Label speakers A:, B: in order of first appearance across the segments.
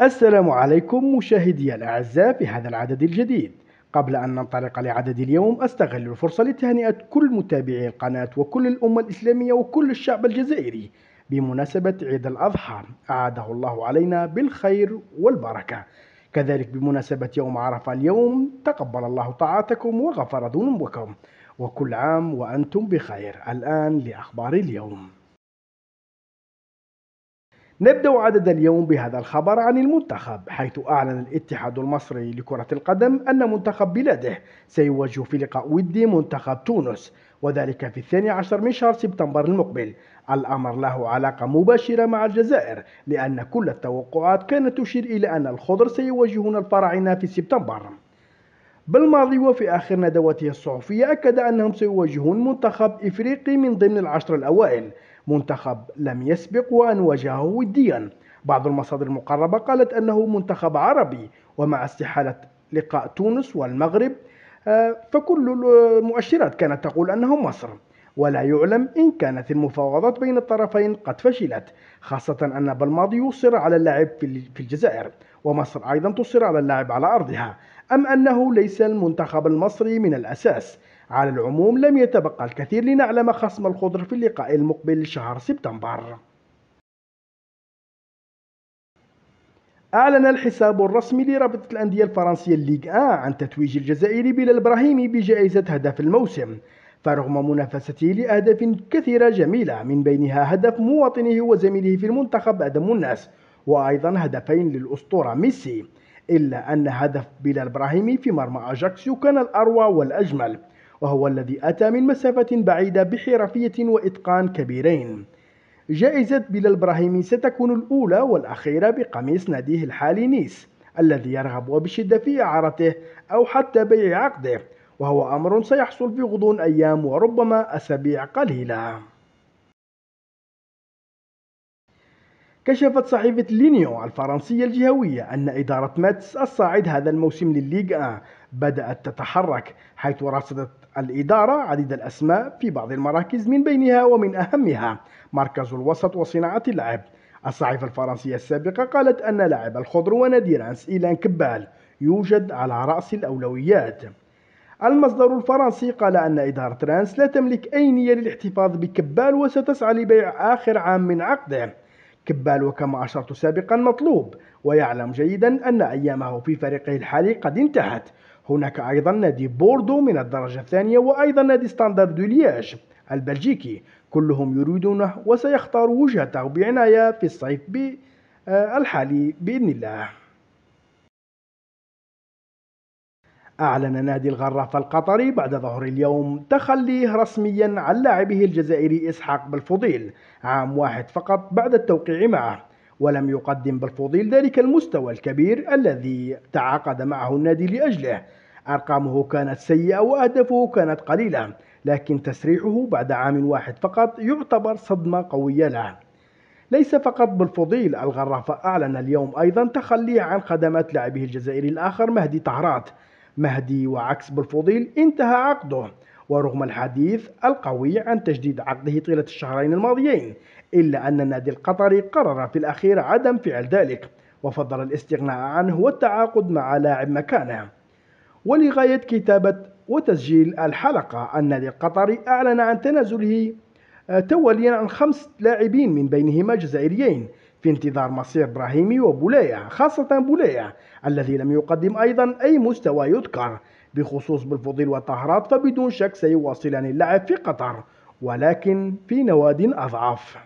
A: السلام عليكم مشاهدي الأعزاء في هذا العدد الجديد. قبل أن ننطلق لعدد اليوم أستغل الفرصة لتهنئة كل متابعي القناة وكل الأمة الإسلامية وكل الشعب الجزائري بمناسبة عيد الأضحى. أعاده الله علينا بالخير والبركة. كذلك بمناسبة يوم عرفة اليوم تقبل الله طاعتكم وغفر ذنوبكم. وكل عام وأنتم بخير. الآن لأخبار اليوم. نبدأ عدد اليوم بهذا الخبر عن المنتخب حيث أعلن الاتحاد المصري لكرة القدم أن منتخب بلاده سيواجه في لقاء ودي منتخب تونس وذلك في الثاني عشر من شهر سبتمبر المقبل. الأمر له علاقة مباشرة مع الجزائر لأن كل التوقعات كانت تشير إلى أن الخضر سيواجهون الفراعنة في سبتمبر. بالماضي وفي آخر ندواته الصحفية أكد أنهم سيواجهون منتخب إفريقي من ضمن العشر الأوائل. منتخب لم يسبق وأن واجهه وديا. بعض المصادر المقربة قالت أنه منتخب عربي ومع استحالة لقاء تونس والمغرب آه، فكل المؤشرات كانت تقول أنه مصر. ولا يعلم إن كانت المفاوضات بين الطرفين قد فشلت خاصة أن بالماضي يصر على اللعب في الجزائر ومصر أيضا تصر على اللعب على أرضها. أم أنه ليس المنتخب المصري من الأساس؟ على العموم لم يتبقى الكثير لنعلم خصم الخضر في اللقاء المقبل لشهر سبتمبر. أعلن الحساب الرسمي لرابطة الأندية الفرنسية الليغ 1 عن تتويج الجزائري بلال إبراهيمي بجائزة هدف الموسم فرغم منافسته لأهداف كثيرة جميلة من بينها هدف مواطنه وزميله في المنتخب أدم الناس وأيضا هدفين للأسطورة ميسي إلا أن هدف بلال إبراهيمي في مرمى أجاكسيو كان الأروع والأجمل. وهو الذي أتى من مسافة بعيدة بحرفية وإتقان كبيرين. جائزة بلال إبراهيمي ستكون الأولى والأخيرة بقميص ناديه الحالي نيس الذي يرغب بشدة في إعارته أو حتى بيع عقده وهو أمر سيحصل في غضون أيام وربما أسابيع قليلة. كشفت صحيفة لينيون الفرنسية الجهوية أن إدارة ماتس الصاعد هذا الموسم للليغ آ بدأت تتحرك حيث رصدت الإدارة عديد الأسماء في بعض المراكز من بينها ومن أهمها مركز الوسط وصناعة اللعب. الصحيفة الفرنسية السابقة قالت أن لاعب الخضر ونادي رانس إيلان كبال يوجد على رأس الأولويات. المصدر الفرنسي قال أن إدارة رانس لا تملك أي نية للاحتفاظ بكبال وستسعى لبيعه آخر عام من عقده. كبال وكما أشرت سابقا مطلوب ويعلم جيدا أن أيامه في فريقه الحالي قد انتهت. هناك أيضا نادي بوردو من الدرجة الثانية وأيضا نادي ستاندرد دو لياج البلجيكي. كلهم يريدونه وسيختار وجهته بعناية في الصيف الحالي بإذن الله. أعلن نادي الغراف القطري بعد ظهر اليوم تخليه رسميا عن لاعبه الجزائري إسحاق بلفوضيل عام واحد فقط بعد التوقيع معه. ولم يقدم بالفضيل ذلك المستوى الكبير الذي تعاقد معه النادي لأجله. أرقامه كانت سيئة وأهدافه كانت قليلة لكن تسريحه بعد عام واحد فقط يعتبر صدمة قوية له. ليس فقط بالفضيل الغرافة أعلن اليوم أيضا تخليه عن خدمات لاعبه الجزائري الآخر مهدي طهرات. مهدي وعكس بالفضيل انتهى عقده ورغم الحديث القوي عن تجديد عقده طيلة الشهرين الماضيين إلا أن النادي القطري قرر في الأخير عدم فعل ذلك وفضل الاستغناء عنه والتعاقد مع لاعب مكانه. ولغاية كتابة وتسجيل الحلقة النادي القطري أعلن عن تنازله آه، توليا عن خمس لاعبين من بينهما جزائريين في انتظار مصير إبراهيمي وبولايا خاصة بولايا الذي لم يقدم أيضا أي مستوى يذكر بخصوص بالفضيل وطهرات فبدون شك سيواصلان اللعب في قطر ولكن في نواد أضعف.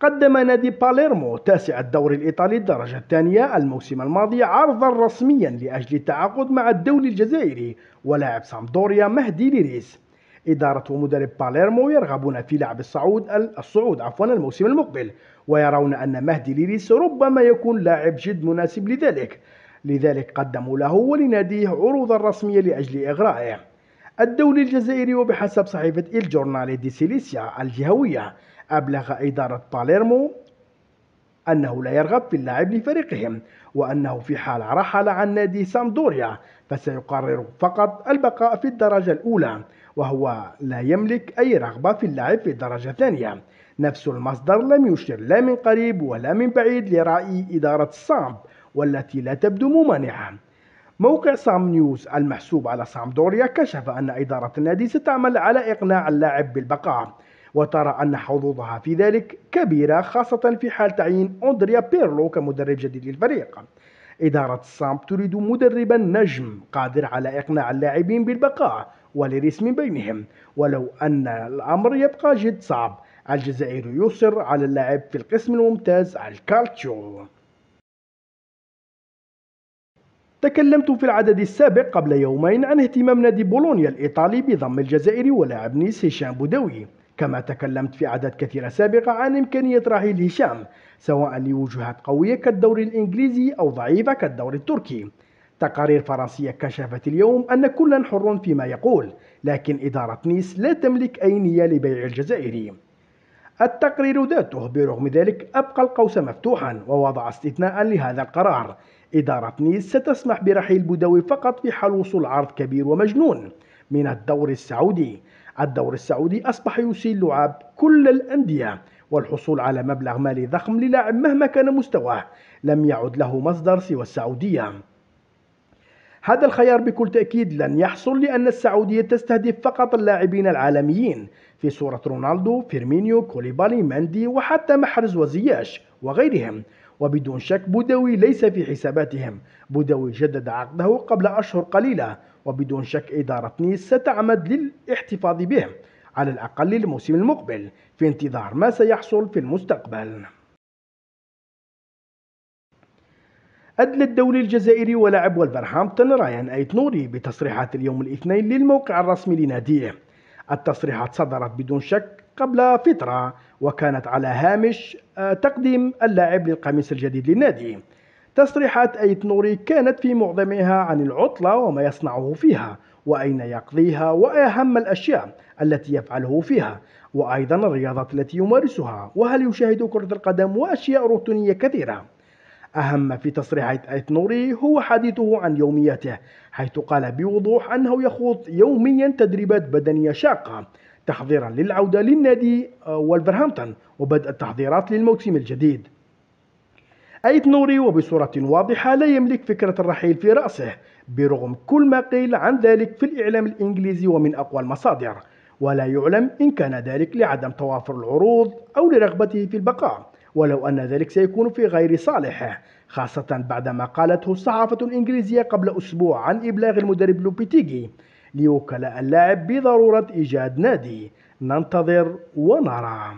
A: قدم نادي باليرمو تاسع الدوري الإيطالي الدرجة الثانية الموسم الماضي عرضا رسميا لأجل التعاقد مع الدولي الجزائري ولاعب سامدوريا مهدي ليريس. إدارة ومدرب باليرمو يرغبون في لعب الصعود الصعود عفوا الموسم المقبل ويرون أن مهدي ليريس ربما يكون لاعب جد مناسب لذلك. لذلك قدموا له ولناديه عروضا رسمية لأجل إغرائه. الدولي الجزائري وبحسب صحيفة الجورنال دي سيليسيا الجهوية أبلغ إدارة باليرمو أنه لا يرغب في اللاعب لفريقهم وأنه في حال رحل عن نادي سامدوريا فسيقرر فقط البقاء في الدرجة الأولى. وهو لا يملك أي رغبة في اللعب في الدرجة الثانية نفس المصدر لم يشر لا من قريب ولا من بعيد لرأي إدارة السامب والتي لا تبدو ممانعة. موقع سامب نيوز المحسوب على سامبدوريا كشف أن إدارة النادي ستعمل على إقناع اللاعب بالبقاء وترى أن حظوظها في ذلك كبيرة خاصة في حال تعيين أندريا بيرلو كمدرب جديد للفريق. إدارة السامب تريد مدربا نجم قادر على إقناع اللاعبين بالبقاء ولريس من بينهم. ولو أن الأمر يبقى جد صعب. الجزائر يصر على اللعب في القسم الممتاز الكالتشو. تكلمت في العدد السابق قبل يومين عن اهتمام نادي بولونيا الإيطالي بضم الجزائري ولاعب نيس هشام بودوي. كما تكلمت في عدد كثيرة سابقة عن إمكانية رحيل هشام سواء لوجهات قوية كالدوري الإنجليزي أو ضعيفة كالدوري التركي. تقارير فرنسية كشفت اليوم أن كلا حر فيما يقول لكن إدارة نيس لا تملك أي نية لبيع الجزائري التقرير ذاته برغم ذلك أبقى القوس مفتوحا ووضع استثناء لهذا القرار. إدارة نيس ستسمح برحيل بودوي فقط في حال وصول عرض كبير ومجنون. من الدور السعودي الدور السعودي أصبح يسيل لعاب كل الأندية والحصول على مبلغ مالي ضخم للاعب مهما كان مستواه. لم يعد له مصدر سوى السعودية. هذا الخيار بكل تأكيد لن يحصل لأن السعودية تستهدف فقط اللاعبين العالميين في صورة رونالدو، فيرمينيو، كوليبالي، ماندي وحتى محرز وزياش وغيرهم. وبدون شك بوداوي ليس في حساباتهم. بوداوي جدد عقده قبل أشهر قليلة. وبدون شك إدارة نيس ستعمد للاحتفاظ به على الأقل للموسم المقبل في انتظار ما سيحصل في المستقبل. أدلى الدولي الجزائري ولاعب ولفرهامبتون رايان أيت نوري بتصريحات اليوم الاثنين للموقع الرسمي لناديه. التصريحات صدرت بدون شك قبل فترة وكانت على هامش آه، تقديم اللاعب للقميص الجديد للنادي. تصريحات أيت نوري كانت في معظمها عن العطلة وما يصنعه فيها وأين يقضيها وأهم الأشياء التي يفعله فيها. وأيضا الرياضات التي يمارسها وهل يشاهد كرة القدم وأشياء روتينية كثيرة. أهم في تصريحات آيت نوري هو حديثه عن يومياته حيث قال بوضوح أنه يخوض يوميا تدريبات بدنية شاقة تحضيرا للعودة للنادي آه، والفرهامبتون وبدء التحضيرات للموسم الجديد. أيت نوري وبصورة واضحة لا يملك فكرة الرحيل في رأسه برغم كل ما قيل عن ذلك في الإعلام الإنجليزي ومن أقوى المصادر ولا يعلم إن كان ذلك لعدم توافر العروض أو لرغبته في البقاء. ولو أن ذلك سيكون في غير صالحه خاصة بعدما قالته الصحافة الإنجليزية قبل أسبوع عن إبلاغ المدرب لوبيتيجي لوكلاء اللاعب بضرورة إيجاد نادي. ننتظر ونرى.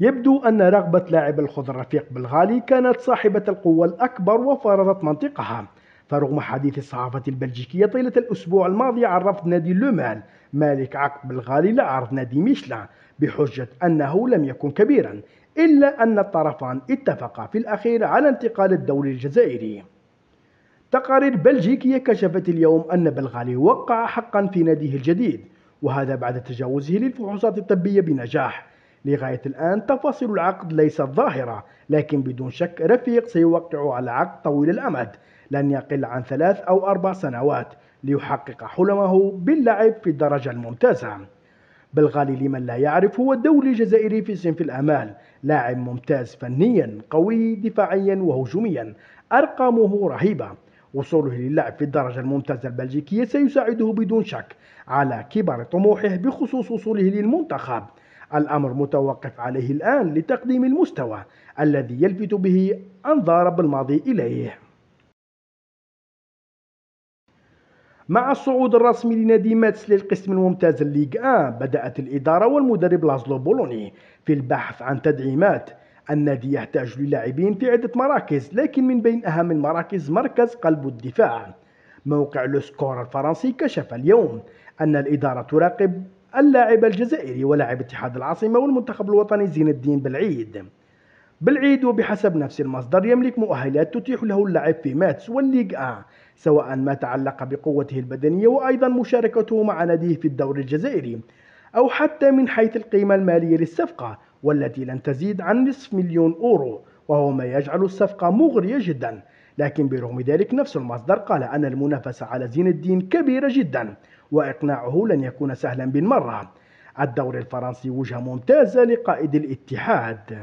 A: يبدو أن رغبة لاعب الخضر رفيق بالغالي كانت صاحبة القوة الأكبر وفرضت منطقها. فرغم حديث الصحافة البلجيكية طيلة الأسبوع الماضي عن رفض نادي لومان مالك عقد بالغالي لعرض نادي ميشلان بحجة أنه لم يكن كبيرا إلا أن الطرفان اتفقا في الأخير على انتقال الدوري الجزائري. تقارير بلجيكية كشفت اليوم أن بلغالي وقع حقا في ناديه الجديد وهذا بعد تجاوزه للفحوصات الطبية بنجاح. لغاية الآن تفاصيل العقد ليست ظاهرة لكن بدون شك رفيق سيوقع على عقد طويل الأمد لن يقل عن ثلاث أو أربع سنوات ليحقق حلمه باللعب في الدرجة الممتازة. بالغالي لمن لا يعرف هو الدولي الجزائري في صنف الأمال. لاعب ممتاز فنيا قوي دفاعيا وهجوميا أرقامه رهيبة. وصوله للعب في الدرجة الممتازة البلجيكية سيساعده بدون شك على كبر طموحه بخصوص وصوله للمنتخب. الأمر متوقف عليه الآن لتقديم المستوى الذي يلفت به أنظار بالماضي إليه. مع الصعود الرسمي لنادي ماتس للقسم الممتاز الليغ 1 بدأت الإدارة والمدرب لازلو بولوني في البحث عن تدعيمات. النادي يحتاج للاعبين في عدة مراكز لكن من بين أهم المراكز مركز قلب الدفاع. موقع لوسكور الفرنسي كشف اليوم أن الإدارة تراقب اللاعب الجزائري ولاعب اتحاد العاصمة والمنتخب الوطني زين الدين بلعيد. بلعيد وبحسب نفس المصدر يملك مؤهلات تتيح له اللعب في ماتس والليغ آ سواء ما تعلق بقوته البدنية وأيضا مشاركته مع ناديه في الدوري الجزائري أو حتى من حيث القيمة المالية للصفقة والتي لن تزيد عن نصف مليون أورو وهو ما يجعل الصفقة مغرية جدا. لكن برغم ذلك نفس المصدر قال أن المنافسة على زين الدين كبيرة جدا وإقناعه لن يكون سهلا بالمرة. الدوري الفرنسي وجهة ممتازة لقائد الاتحاد.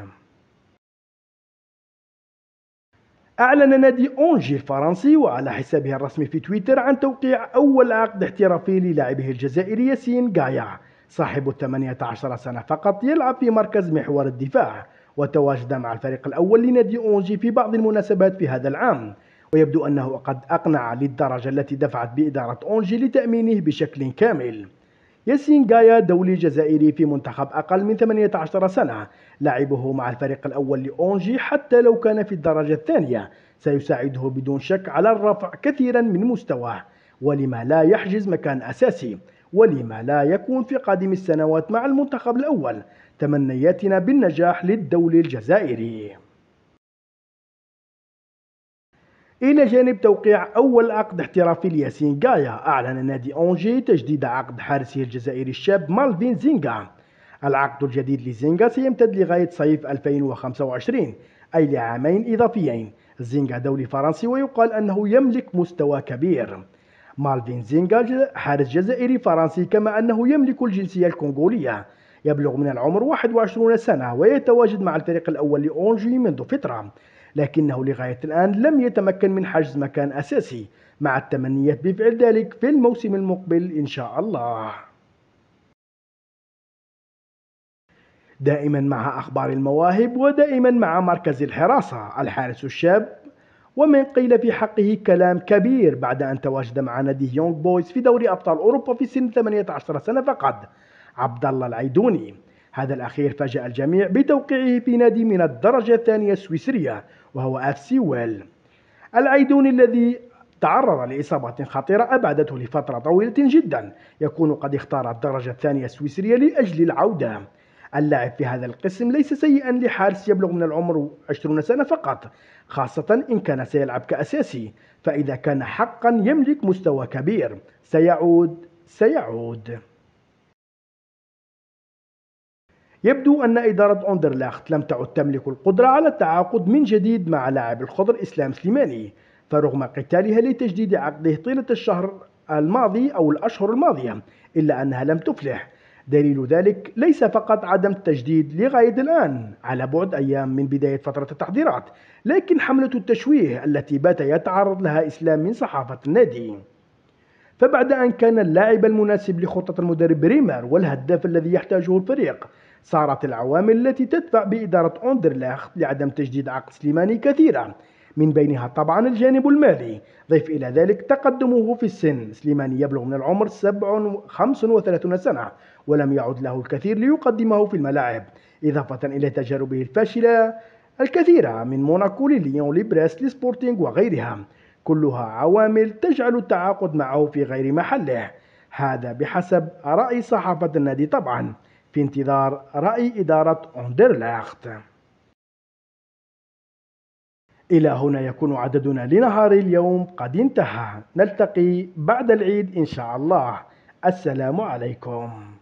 A: أعلن نادي أونجي الفرنسي وعلى حسابه الرسمي في تويتر عن توقيع أول عقد احترافي للاعبه الجزائري ياسين غايا صاحب الثمانية عشر سنة فقط يلعب في مركز محور الدفاع وتواجد مع الفريق الأول لنادي أونجي في بعض المناسبات في هذا العام. ويبدو أنه قد أقنع للدرجة التي دفعت بإدارة أونجي لتأمينه بشكل كامل. ياسين غايا دولي جزائري في منتخب أقل من 18 سنة. لعبه مع الفريق الأول لأونجي حتى لو كان في الدرجة الثانية. سيساعده بدون شك على الرفع كثيرا من مستواه. ولما لا يحجز مكان أساسي. ولما لا يكون في قادم السنوات مع المنتخب الأول. تمنياتنا بالنجاح للدولي الجزائري. إلى جانب توقيع أول عقد احترافي لياسين غايا أعلن نادي أونجي تجديد عقد حارسه الجزائري الشاب مالفين زينغا. العقد الجديد لزينغا سيمتد لغاية صيف 2025 أي لعامين إضافيين. زينغا دولي فرنسي ويقال أنه يملك مستوى كبير. مالفين زينغا حارس جزائري فرنسي كما أنه يملك الجنسية الكونغولية. يبلغ من العمر 21 سنة ويتواجد مع الفريق الأول لأونجي منذ فترة. لكنه لغاية الآن لم يتمكن من حجز مكان أساسي مع التمنيات بفعل ذلك في الموسم المقبل إن شاء الله. دائما مع أخبار المواهب ودائما مع مركز الحراسة الحارس الشاب ومن قيل في حقه كلام كبير بعد أن تواجد مع نادي يونغ بويز في دوري أبطال أوروبا في سن 18 سنة فقط عبد الله العيدوني. هذا الأخير فاجأ الجميع بتوقيعه في نادي من الدرجة الثانية السويسرية وهو اف سي ويل العيدوني الذي تعرض لإصابة خطيرة أبعدته لفترة طويلة جدا. يكون قد اختار الدرجة الثانية السويسرية لأجل العودة. اللاعب في هذا القسم ليس سيئا لحارس يبلغ من العمر 20 سنة فقط خاصة إن كان سيلعب كأساسي. فإذا كان حقا يملك مستوى كبير. سيعود سيعود. يبدو أن إدارة أندرلاخت لم تعد تملك القدرة على التعاقد من جديد مع لاعب الخضر إسلام سليماني فرغم قتالها لتجديد عقده طيلة الشهر الماضي أو الأشهر الماضية إلا أنها لم تفلح. دليل ذلك ليس فقط عدم التجديد لغاية الآن على بعد أيام من بداية فترة التحضيرات لكن حملة التشويه التي بات يتعرض لها إسلام من صحافة النادي. فبعد أن كان اللاعب المناسب لخطة المدرب ريمر والهداف الذي يحتاجه الفريق صارت العوامل التي تدفع بإدارة أندرلاخت لعدم تجديد عقد سليماني كثيرة. من بينها طبعا الجانب المالي. ضيف إلى ذلك تقدمه في السن. سليماني يبلغ من العمر 35 سنة ولم يعد له الكثير ليقدمه في الملاعب إضافة إلى تجاربه الفاشلة الكثيرة من موناكو لليون لبريست لسبورتينغ وغيرها. كلها عوامل تجعل التعاقد معه في غير محله. هذا بحسب رأي صحافة النادي طبعا في انتظار رأي إدارة أندرلاخت. إلى هنا يكون عددنا لنهار اليوم قد انتهى. نلتقي بعد العيد إن شاء الله. السلام عليكم.